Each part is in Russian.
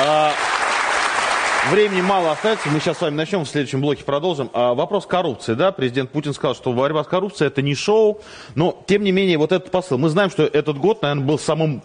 А, Времени мало остается, мы сейчас с вами начнем, в следующем блоке продолжим. А, вопрос коррупции, да, президент Путин сказал, что борьба с коррупцией это не шоу, но тем не менее вот этот посыл. Мы знаем, что этот год, наверное, был самым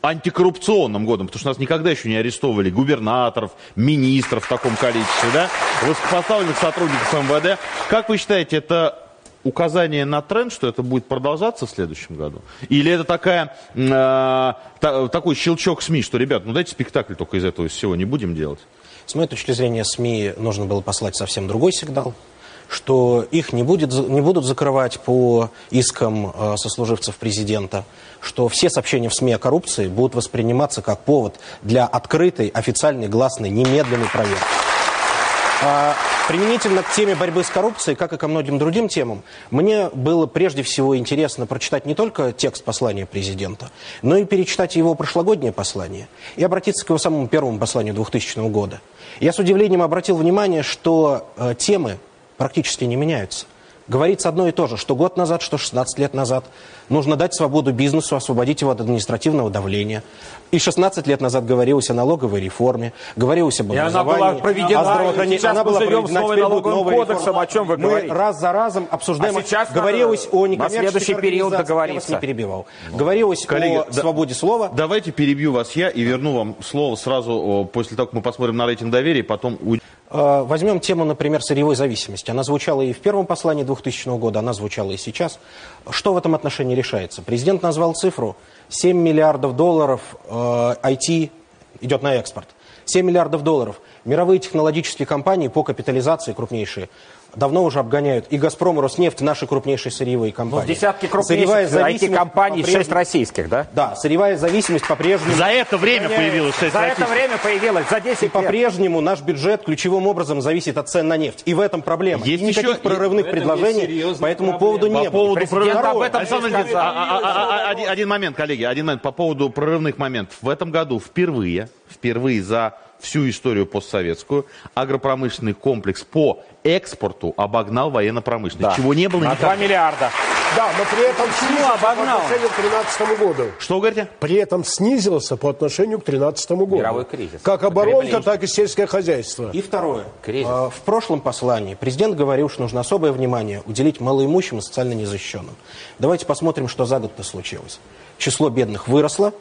антикоррупционным годом, потому что нас никогда еще не арестовывали губернаторов, министров в таком количестве, да, высокопоставленных сотрудников МВД. Как вы считаете, это указание на тренд, что это будет продолжаться в следующем году? Или это такая, э, та, такой щелчок СМИ, что, ребят, ну дайте спектакль только из этого всего не будем делать? С моей точки зрения, СМИ нужно было послать совсем другой сигнал, что их не, будет, не будут закрывать по искам э, сослуживцев президента, что все сообщения в СМИ о коррупции будут восприниматься как повод для открытой, официальной, гласной, немедленной проверки. А, применительно к теме борьбы с коррупцией, как и ко многим другим темам, мне было прежде всего интересно прочитать не только текст послания президента, но и перечитать его прошлогоднее послание и обратиться к его самому первому посланию 2000 года. Я с удивлением обратил внимание, что э, темы практически не меняются. Говорится одно и то же, что год назад, что 16 лет назад. Нужно дать свободу бизнесу, освободить его от административного давления. И 16 лет назад говорилось о налоговой реформе, говорилось об образовании, она была проведена, о здравоохранении. Сейчас она мы была проведена, теперь будут новые кодексом, реформы. о чем вы Мы говорите? раз за разом обсуждаем. А сейчас говорилось надо о некоммерческих следующий период договориться. Я вас не перебивал. Говорилось Коллеги, о да- свободе слова. Давайте перебью вас я и верну вам слово сразу после того, как мы посмотрим на рейтинг доверия, потом уйдем. Э, Возьмем тему, например, сырьевой зависимости. Она звучала и в первом послании 2000 года, она звучала и сейчас. Что в этом отношении решается? Президент назвал цифру 7 миллиардов долларов э, IT идет на экспорт. 7 миллиардов долларов. Мировые технологические компании по капитализации крупнейшие давно уже обгоняют и «Газпром», и «Роснефть», наши крупнейшие сырьевые Ну, компании. десятки Сырьевая крупнейших зависимость IT-компаний, по-прежнему- 6 российских, да? Да, сырьевая зависимость по-прежнему... За это время появилось 6 За это время появилось, за 10 И лет. по-прежнему наш бюджет ключевым образом зависит от цен на нефть. И в этом проблема. Есть И никаких еще- прорывных этом предложений по этому поводу не По поводу прорывных... об этом сказал. а- а- а- один, один момент, коллеги, один момент. По поводу прорывных моментов. В этом году впервые, впервые за всю историю постсоветскую, агропромышленный комплекс по экспорту обогнал военно-промышленный. Да. Чего не было На 2 никогда. миллиарда. Да, но при этом снизился по обогнал? отношению к 2013 году. Что вы говорите? При этом снизился по отношению к 2013 году. Мировой кризис. Как оборонка, так и сельское хозяйство. И второе. Кризис. А, В прошлом послании президент говорил, что нужно особое внимание уделить малоимущим и социально незащищенным. Давайте посмотрим, что за год-то случилось. Число бедных выросло,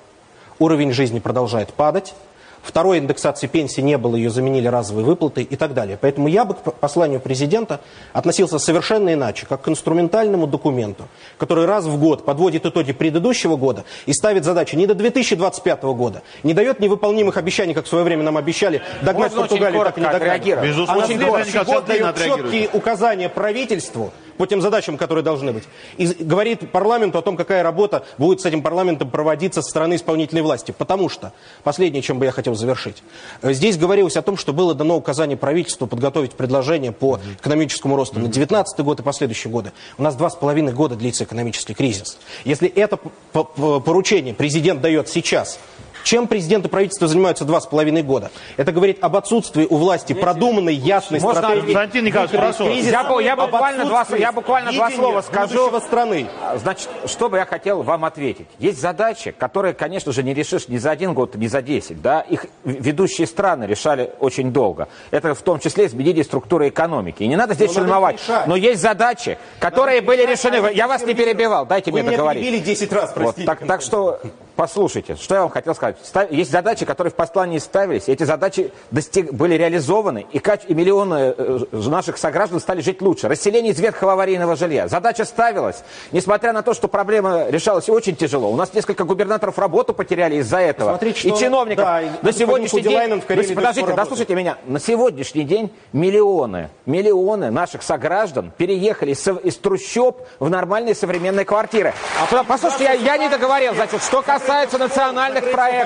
уровень жизни продолжает падать, Второй индексации пенсии не было, ее заменили разовые выплаты и так далее. Поэтому я бы к посланию президента относился совершенно иначе, как к инструментальному документу, который раз в год подводит итоги предыдущего года и ставит задачи не до 2025 года, не дает невыполнимых обещаний, как в свое время нам обещали догнать Можно очень Португалию, так и не? Безусловно, А на следующий год дает четкие указания правительству по тем задачам, которые должны быть. И говорит парламенту о том, какая работа будет с этим парламентом проводиться со стороны исполнительной власти. Потому что, последнее, чем бы я хотел завершить, э, здесь говорилось о том, что было дано указание правительству подготовить предложение по экономическому росту на 2019 год и последующие годы. У нас два с половиной года длится экономический кризис. Если это поручение президент дает сейчас, чем президент и правительство занимаются два с половиной года? Это говорит об отсутствии у власти продуманной, ясной Можно стратегии. Константин Николаевич, прошу. Я я буквально два- я буквально два слова скажу. страны. А, Значит, что бы я хотел вам ответить? Есть задачи, которые, конечно же, не решишь ни за один год, ни за десять. Да? Их ведущие страны решали очень долго. Это в том числе изменение структуры экономики. И не надо здесь Но надо шельмовать. решать. Но есть задачи, которые были решены. Вы- Я вас не перебивал, дайте Вы мне меня договорить. перебили 10 раз, Вот, простите. так, так что послушайте, что я вам хотел сказать. Ста- Есть задачи, которые в послании ставились. Эти задачи достиг- были реализованы, и, каче- и миллионы э, наших сограждан стали жить лучше. Расселение из ветхого аварийного жилья. Задача ставилась, несмотря на то, что проблема решалась очень тяжело. У нас несколько губернаторов работу потеряли из-за этого. Посмотрите, и что- чиновников. да, и на сегодняшний день... Подождите, пор дослушайте меня. На сегодняшний день миллионы, миллионы наших сограждан переехали из, из трущоб в нормальные современные квартиры. А послушайте, я, я не договорил, значит, что касается национальных проектов.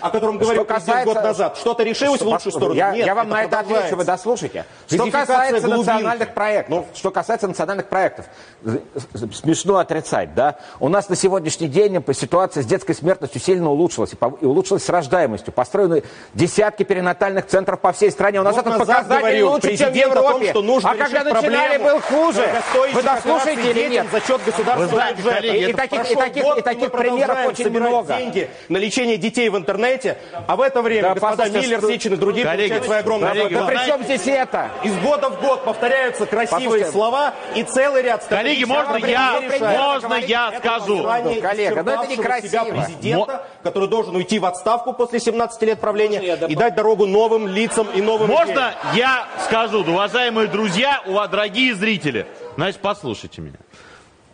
О котором говорил Что президент год касается- назад. Что-то решилось в лучшую сторону? Я, Нет, я вам на это продолжается. отвечу, вы дослушайте. Что Газификация касается глубинки. национальных проектов, Ну. что касается национальных проектов, смешно отрицать, да? У нас на сегодняшний день ситуация с детской смертностью сильно улучшилась, и, улучшилась с рождаемостью. Построены десятки перинатальных центров по всей стране. У нас Год этот назад показатель говорил лучше, чем в о том, Европе. что нужно а когда начинали, был хуже. Вы дослушаете или нет? за счет государственного бюджета. И это таких, и таких, примеров очень много. деньги на лечение детей в интернете, а в это время Да, господа Миллер, что- Сичин и другие Коллеги, получают свои огромные коллеги, Да при чем здесь это? Из года в год повторяются красивые Послушайте. слова и целый ряд Коллеги, можно я- можно я Это скажу? Коллега, ну это некрасиво. себя президента, который должен уйти в отставку после 17 лет правления и дать дорогу новым лицам и новым идеям. Можно я скажу, уважаемые друзья, ува- дорогие зрители, значит, послушайте меня.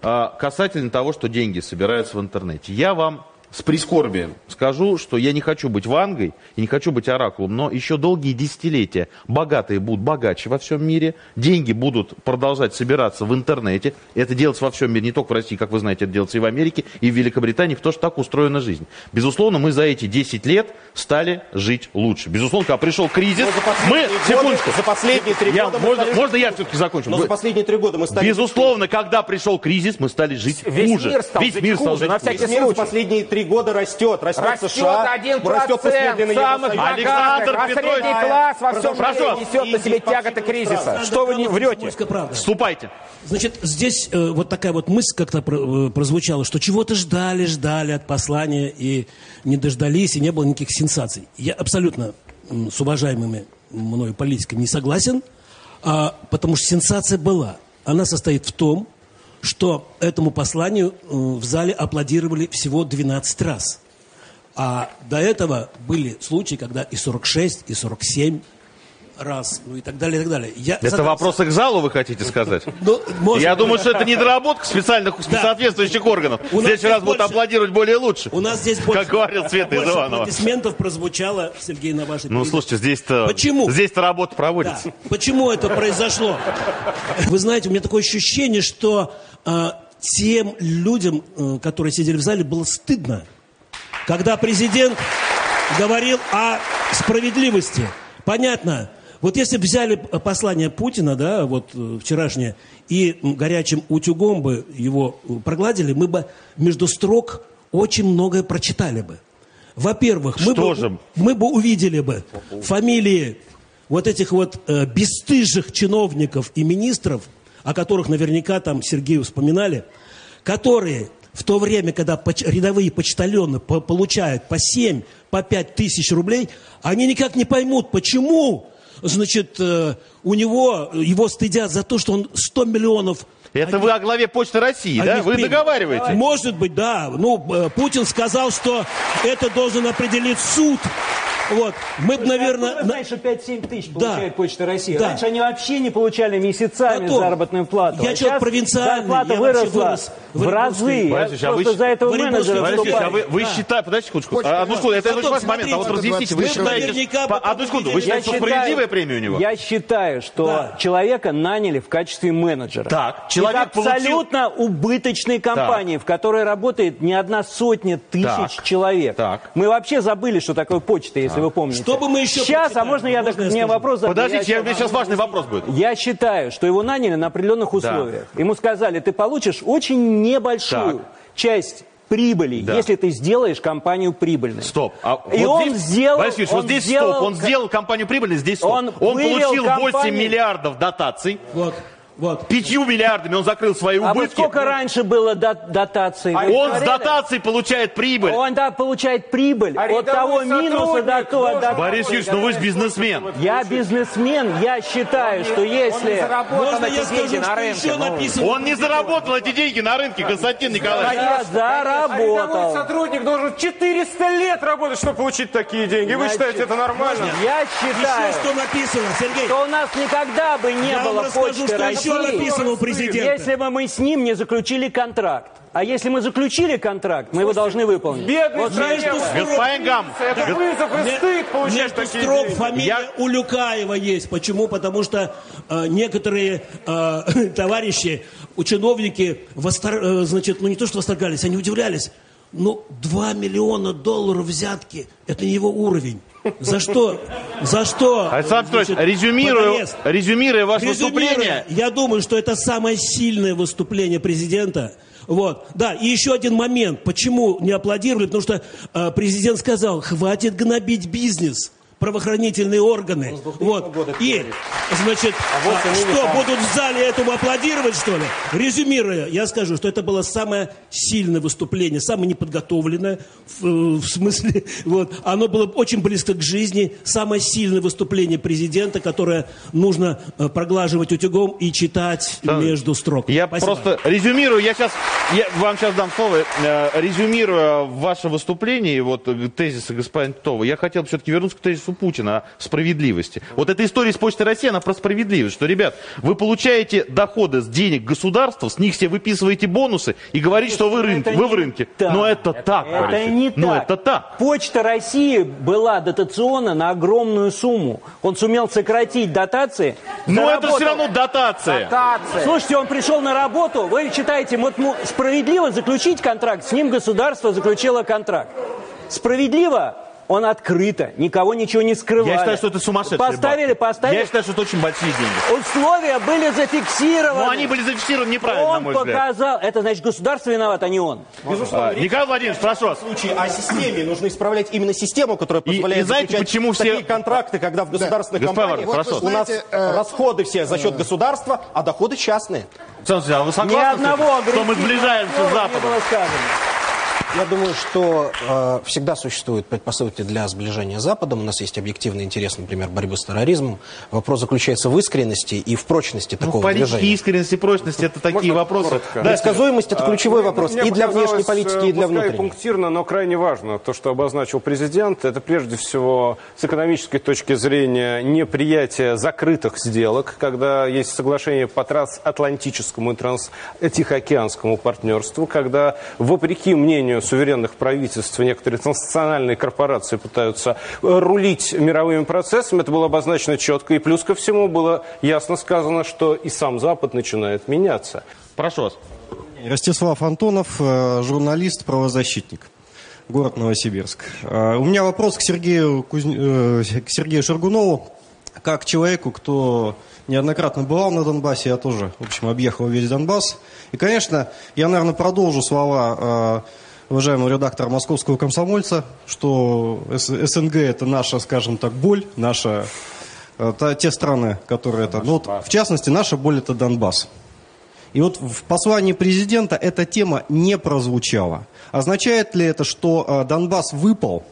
А, касательно того, что деньги собираются в интернете. Я вам с прискорбием скажу, что я не хочу быть Вангой и не хочу быть оракулом, но еще долгие десятилетия богатые будут богаче во всем мире, деньги будут продолжать собираться в интернете. Это делается во всем мире, не только в России, как вы знаете, это делается и в Америке, и в Великобритании, потому что так устроена жизнь. Безусловно, мы за эти 10 лет стали жить лучше. Безусловно, когда пришел кризис, Но за мы... годы- Секундочку. за последние три Я- года можно, стали- можно я все-таки закончу? Но за последние три года мы стали... Безусловно, когда пришел кризис, мы стали жить Весь хуже. мир стал Весь мир стал хуже, жить на хуже. всякий Мир за случай. последние три года растет. Растет, Растет США, 1% растет последовательно самых. Александр а средний класс во всем Прошу несет на себе тяготы кризиса. Что вы не врете? Вступайте. Значит, здесь э, вот такая вот мысль как-то про- э, прозвучала, что чего-то ждали, ждали от послания и не дождались, и не было никаких сенсаций. Я абсолютно с уважаемыми мною политиками не согласен, а, потому что сенсация была. Она состоит в том, что этому посланию э, в зале аплодировали всего 12 раз. А до этого были случаи, когда и 46, и 47 раз, ну и так далее, и так далее. Я Это согласен. вопросы к залу, вы хотите сказать? Ну, может Я думаю, что это недоработка специальных Да. соответствующих органов. У В следующий раз будут больше- аплодировать более лучше. У нас здесь больше, Как говорил Света из Иванова. аплодисментов прозвучало, Сергей, на вашей Ну, слушайте, здесь-то... Почему? Здесь-то работа Да. проводится. Почему это произошло? Вы знаете, у меня такое ощущение, что тем людям, э, которые сидели в зале, было стыдно, когда президент говорил о справедливости. Понятно. Вот если бы взяли послание Путина, да, вот э, вчерашнее, и горячим утюгом бы его э, прогладили, мы бы между строк очень многое прочитали бы. Во-первых, мы бы, же? мы бы увидели бы фамилии вот этих вот э, бесстыжих чиновников и министров, о которых наверняка там Сергею вспоминали, которые в то время, когда рядовые почтальоны по- получают по 7, по 5 тысяч рублей, они никак не поймут, почему, значит, э, у него, его стыдят за то, что он 100 миллионов Это вы о главе Почты России, да? Вы впрямь. договариваете? Может быть, да. Ну, э, Путин сказал, что это должен определить суд. Вот. Мы бы, наверное... Откуда знаешь, что 5-7 тысяч Да. получает Почта России? Да. Раньше они вообще не получали месяцами Потом, заработную плату. я А человек провинциальный, Зарплата я выросла вырос в разы. Оренбургской. Я Борис Ильич, а вы просто за этого менеджера Борис Ильич, а вы, вы Да. считаете, подождите секундочку, А, одну секунду, это Потом, очень важный момент, а вот разъясните, вы считаете, одну секунду, вы считаете, что справедливая премия у него? Я считаю, что Да. человека наняли в качестве менеджера. Так, человек в абсолютно убыточной компании, в которой работает не одна сотня тысяч человек. Так. Мы вообще забыли, что такое почта, если вы помните. Что бы мы еще Сейчас, а можно я, Можно так, я мне вопрос задам? Подождите, Я я- у меня сейчас важный вопрос будет. Я считаю, что его наняли на определенных условиях. Ему сказали, ты получишь очень небольшую Так. часть прибыли, Да. если ты сделаешь компанию прибыльной. Стоп. А И вот он здесь, сделал- Борис он вот здесь сделал стоп. Он сделал компанию прибыльной, здесь стоп. Он Он, получил 8 компанию- миллиардов дотаций. Вот, вот. Пятью миллиардами он закрыл свои А вот убытки. сколько раньше было до- дотаций? Вы Он с говорили? дотаций получает прибыль. Он да, получает прибыль А от того минуса до того. до- Борис Юрьевич, ну вы же бизнесмен. Я бизнесмен, я считаю, что если... Заработал Можно я скажу, на что рынке. еще написано? Он не заработал эти деньги на рынке, Константин Николаевич. Я заработал. сотрудник должен 400 лет работать, чтобы получить такие деньги. Вы считаете это нормально? Я Еще считаю, что написано, Сергей? что у нас никогда бы не Я вам было расскажу, почты что еще России, написано у президента. если бы мы с ним не заключили контракт. А если мы заключили контракт, мы его должны выполнить. Бедный Вот между строк- Господин Гам, Это вызов и стыд получать Между такие строк деньги. фамилия Я- Улюкаева есть. Почему? Потому что э, некоторые э, товарищи, у чиновники, востор- э, значит, ну не то что восторгались, они удивлялись. Ну, 2 миллиона долларов взятки, это не его уровень. За что? За что? Александр Петрович, значит, арест? резюмируя ваше Резюмируя, выступление, Я думаю, что это самое сильное выступление президента. Вот. Да, и еще один момент. Почему не аплодировали? Потому что э, президент сказал, хватит гнобить бизнес. Правоохранительные органы. Вот. И, значит, а, что, будут в зале этому аплодировать, что ли? Резюмируя, я скажу, что это было самое сильное выступление, самое неподготовленное, в, в смысле, вот, оно было очень близко к жизни, самое сильное выступление президента, которое нужно э, проглаживать утюгом и читать между строк. Я Спасибо. просто резюмирую, я сейчас, я вам сейчас дам слово, э, резюмируя ваше выступление, и вот э, тезисы господина Титова, я хотел все-таки вернуться к тезису Путина о справедливости. Вот эта история с Почтой России, она про справедливость, что, ребят, вы получаете доходы с денег государства, с них все выписываете бонусы и говорите, что вы, рынке, Это вы в рынке. так. Но это так, Это Борис не. Но так. это так. Почта России была дотационна на огромную сумму. Он сумел сократить дотации. Но это все равно дотация. Слушайте, он пришел на работу, вы считаете, вот ему справедливо заключить контракт, с ним государство заключило контракт. Справедливо? Он открыто, никого ничего не скрывали. Я считаю, что это сумасшедшие Поставили, бабки. поставили. Я считаю, что это очень большие деньги. Условия были зафиксированы. Но они были зафиксированы неправильно, на Он мой взгляд. показал, это значит государство виноват, а не он. Безусловно, А, речь Николай Владимирович, прошу вас. в случае о системе. Нужно исправлять именно систему, которая И- позволяет и знаете, заключать почему все- такие контракты, когда в государственных Господин компаниях Варвар, прошу. у нас знаете, э, расходы все за счет государства, а доходы частные. Александр Алексеевич, а вы Ни согласны, одного что мы сближаемся с Западом? Я думаю, что э, всегда существуют предпосылки для сближения с Западом. У нас есть объективный интерес, например, борьбы с терроризмом. Вопрос заключается в искренности и в прочности Ну, такого политики движения. искренности, прочности, это такие Можно вопросы. коротко? Да, Предсказуемость – это ключевой вопрос Мне и для внешней политики, и для э, пускай внутренней. пунктирно, но крайне важно. То, что обозначил президент, это прежде всего с экономической точки зрения неприятие закрытых сделок, когда есть соглашение по трансатлантическому и транстихоокеанскому партнерству, когда, вопреки мнению суверенных правительств, некоторые транснациональные корпорации пытаются э, рулить мировыми процессами, это было обозначено четко. И плюс ко всему было ясно сказано, что и сам Запад начинает меняться. Прошу вас. Ростислав Антонов, э, журналист, правозащитник. Город Новосибирск. Э, У меня вопрос к Сергею, Кузн- э, к Сергею Шаргунову, как человеку, кто неоднократно бывал на Донбассе, я тоже, в общем, объехал весь Донбасс. И, конечно, я, наверное, продолжу слова уважаемого редактора московского комсомольца, что СНГ это наша, скажем так, боль, наша, э, та- те страны, которые это... Ну, вот, в частности, наша боль это Донбасс. И вот в послании президента эта тема не прозвучала. Означает ли это, что э, Донбасс выпал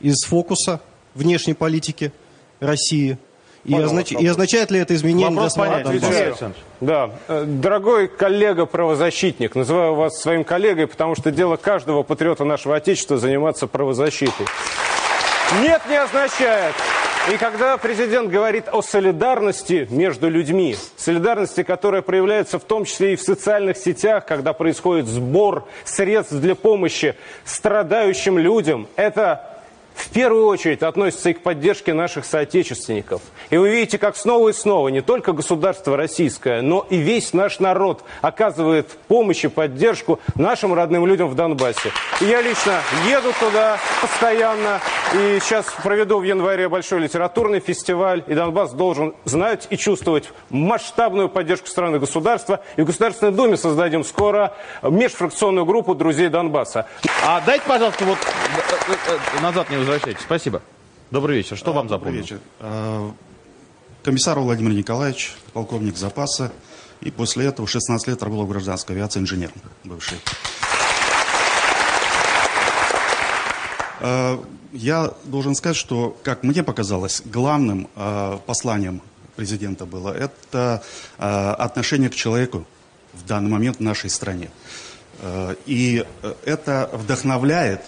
из фокуса внешней политики России? И, означ- и означает ли это изменение Вопрос понятен. Александрович. Да, Э, дорогой коллега-правозащитник, называю вас своим коллегой, потому что дело каждого патриота нашего Отечества заниматься правозащитой. Нет, не означает. И когда президент говорит о солидарности между людьми, солидарности, которая проявляется в том числе и в социальных сетях, когда происходит сбор средств для помощи страдающим людям, это в первую очередь относится и к поддержке наших соотечественников. И вы видите, как снова и снова не только государство российское, но и весь наш народ оказывает помощь и поддержку нашим родным людям в Донбассе. И я лично еду туда постоянно, и сейчас проведу в январе большой литературный фестиваль, и Донбасс должен знать и чувствовать масштабную поддержку страны государства. И в Государственной Думе создадим скоро межфракционную группу друзей Донбасса. А дайте, пожалуйста, вот назад не возвращайтесь. Спасибо. Добрый вечер. Что вам Добрый запомнилось? вечер. А, Комиссар Владимир Николаевич, полковник запаса. И после этого 16 лет работал в гражданской авиации инженером бывший. А, Я должен сказать, что, как мне показалось, главным а, посланием президента было это а, отношение к человеку в данный момент в нашей стране. И э, это вдохновляет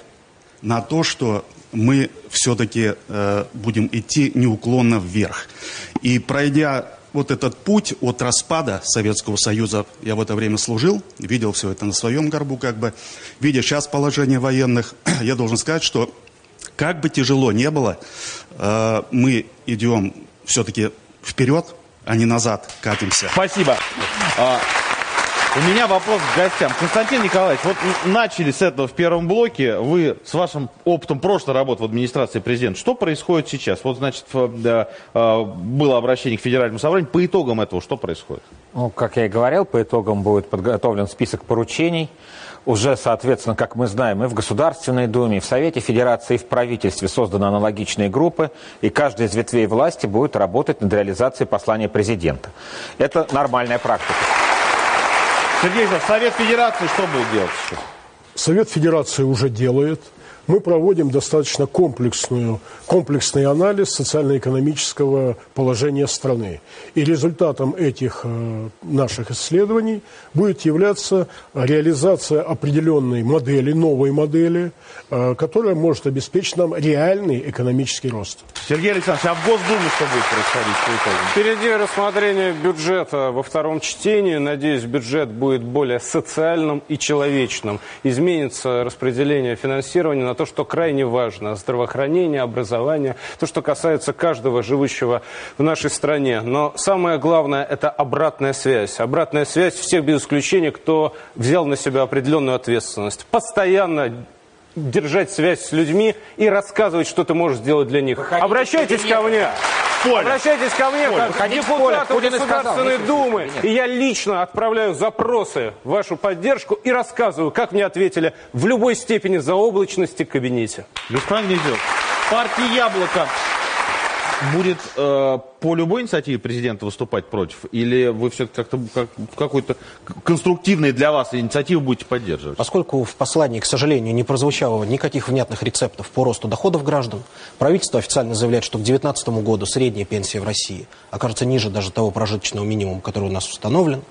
на то, что мы все-таки э, будем идти неуклонно вверх. И пройдя вот этот путь от распада Советского Союза, я в это время служил, видел все это на своем горбу, как бы, видя сейчас положение военных, я должен сказать, что как бы тяжело не было, э, мы идем все-таки вперед, а не назад катимся. Спасибо. А, У меня вопрос к гостям. Константин Николаевич, вот начали с этого в первом блоке. Вы с вашим опытом прошлой работы в администрации президента. Что происходит сейчас? Вот, значит, э, было обращение к федеральному собранию. По итогам этого что происходит? Ну, как я и говорил, по итогам будет подготовлен список поручений. Уже, соответственно, как мы знаем, и в Государственной Думе, и в Совете Федерации, и в правительстве созданы аналогичные группы, и каждая из ветвей власти будет работать над реализацией послания президента. Это нормальная практика. Сергей Александрович, Совет Федерации что будет делать? Совет Федерации уже делает. Мы проводим достаточно комплексную, комплексный анализ социально-экономического положения страны. И результатом этих э, наших исследований будет являться реализация определенной модели, новой модели, э, которая может обеспечить нам реальный экономический рост. Сергей Александрович, а в Госдуме что будет происходить по итогам? Впереди рассмотрение бюджета во втором чтении. Надеюсь, бюджет будет более социальным и человечным. Изменится распределение финансирования на то, что крайне важно. Здравоохранение, образование, то, что касается каждого живущего в нашей стране. Но самое главное – это обратная связь. Обратная связь всех без исключения, кто взял на себя определенную ответственность. Постоянно держать связь с людьми и рассказывать, что ты можешь сделать для них. Выходите Обращайтесь ко мне. Обращайтесь ко мне как к поле. депутату и сказал, Государственной в Думы. И я лично отправляю запросы в вашу поддержку и рассказываю, как мне ответили в любой степени заоблачности кабинете. Господин Гнездилов, партия «Яблоко» будет э, по любой инициативе президента выступать против? Или вы все-таки как-то как, какой-то конструктивной для вас инициативу будете поддерживать? Поскольку в послании, к сожалению, не прозвучало никаких внятных рецептов по росту доходов граждан, правительство официально заявляет, что к 2019 году средняя пенсия в России окажется ниже даже того прожиточного минимума, который у нас установлен.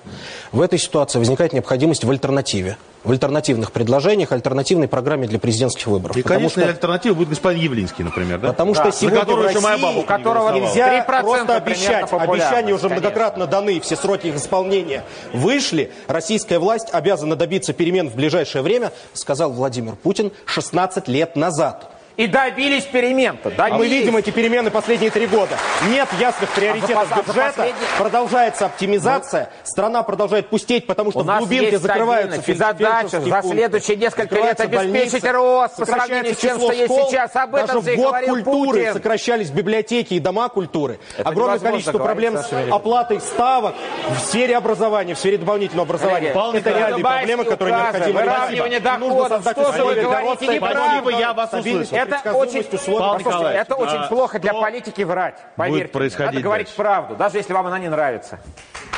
В этой ситуации возникает необходимость в альтернативе, в альтернативных предложениях, альтернативной программе для президентских выборов. И, Потому конечно, что- альтернатива будет господин Явлинский, например, да? Потому что Да. сегодня За которого в еще моя России, бабушка у не которого нельзя 3% просто обещать. Обещания уже конечно. многократно даны, все сроки их исполнения вышли. Российская власть обязана добиться перемен в ближайшее время, сказал Владимир Путин 16 лет назад. И добились перемен-то. А мы видим эти перемены последние три года. Нет ясных приоритетов А за- а за бюджета, последние- продолжается оптимизация, страна продолжает пустеть, потому что У в глубинке есть закрываются и задача за следующие несколько лет обеспечить больницы, рост по сравнению с тем, что есть школ, сейчас. Об этом даже в год говорил культуры Путин. сокращались библиотеки и дома культуры. Это Огромное количество проблем с оплатой ставок в сфере образования, в сфере дополнительного образования. Коллеги, Это реальные проблемы, которые необходимо выравнивание решать. Нужно доходов. создать Что же вы условия для говорите роста? Спасибо, я вас услышал. Это очень, послушайте, это очень плохо для политики врать. Поверьте. происходить Надо говорить дальше? правду, даже если вам она не нравится.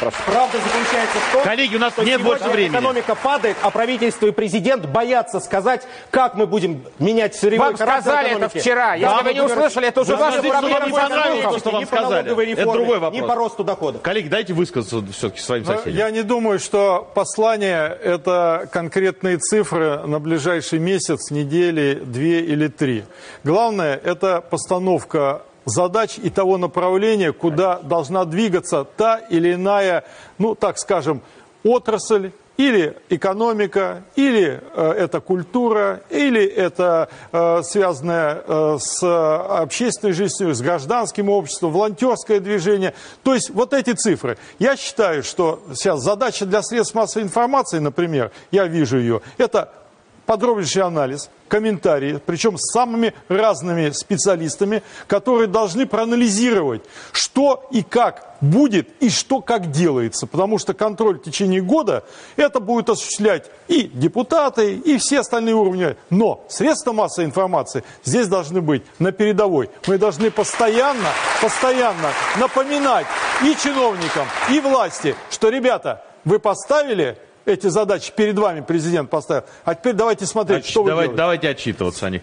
Просто. Правда заключается в том, Коллеги, у нас что нет больше времени. экономика падает, а правительство и президент боятся сказать, как мы будем менять сырьевой Вам сказали это экономики. вчера. Если Да, вы не услышали, это уже Да, ваша проблема. вам не понравилось, что вам сказали. налоговой Это реформе, другой ни вопрос. по росту доходов. Коллеги, дайте высказаться все-таки своим соседям. Я не думаю, что послание – это конкретные цифры на ближайший месяц, недели, две или три. Главное – это постановка задач и того направления, куда должна двигаться та или иная, ну, так скажем, отрасль, или экономика, или э, это культура, или это э, связанное э, с общественной жизнью, с гражданским обществом, волонтерское движение. То есть вот эти цифры. Я считаю, что сейчас задача для средств массовой информации, например, я вижу ее, это подробнейший анализ, комментарии, причем с самыми разными специалистами, которые должны проанализировать, что и как будет и что как делается. Потому что контроль в течение года это будет осуществлять и депутаты, и все остальные уровни. Но средства массовой информации здесь должны быть на передовой. Мы должны постоянно, постоянно напоминать и чиновникам, и власти, что, ребята, вы поставили эти задачи перед вами президент поставил. А теперь давайте смотреть, Значит, что вы давайте, делаете. давайте отчитываться о них.